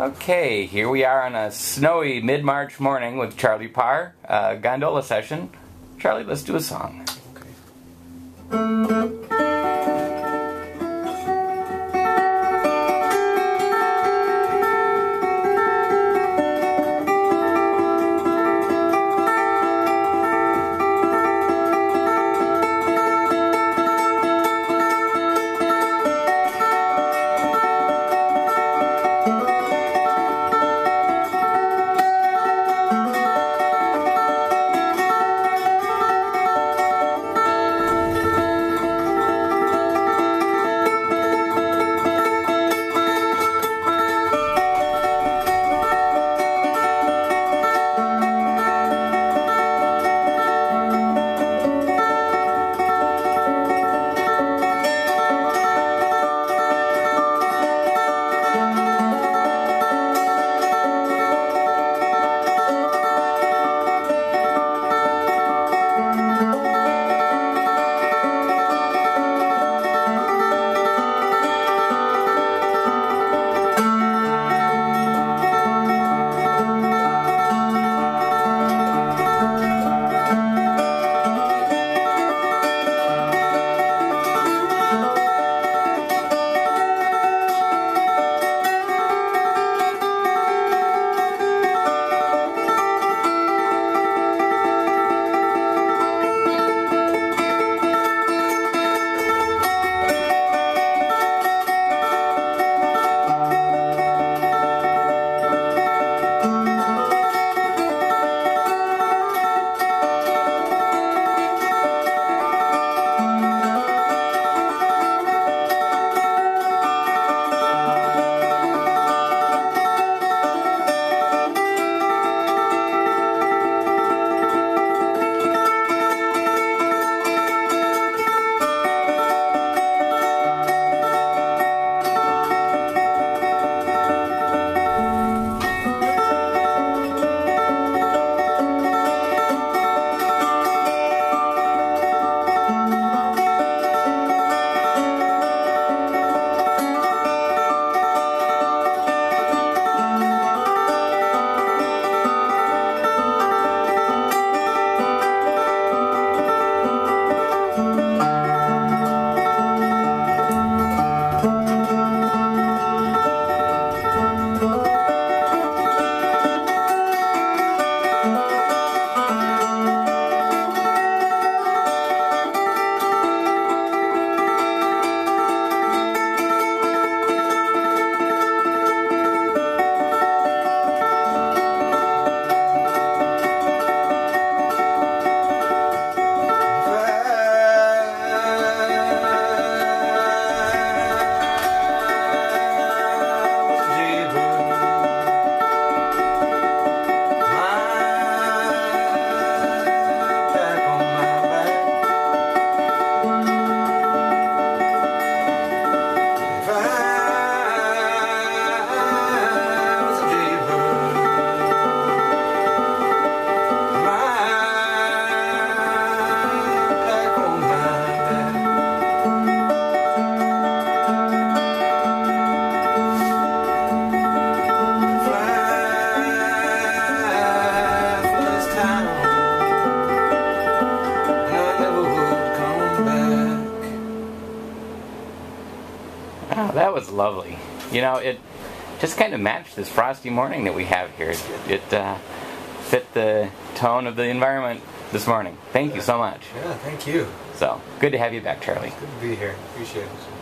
Okay, here we are on a snowy mid March morning with Charlie Parr, uh, gondola session. Charlie, let's do a song. Oh, that was lovely. You know, it just kind of matched this frosty morning that we have here. It, it uh, fit the tone of the environment this morning. Thank you so much. Yeah, thank you. So good to have you back, Charlie. Good to be here. Appreciate it.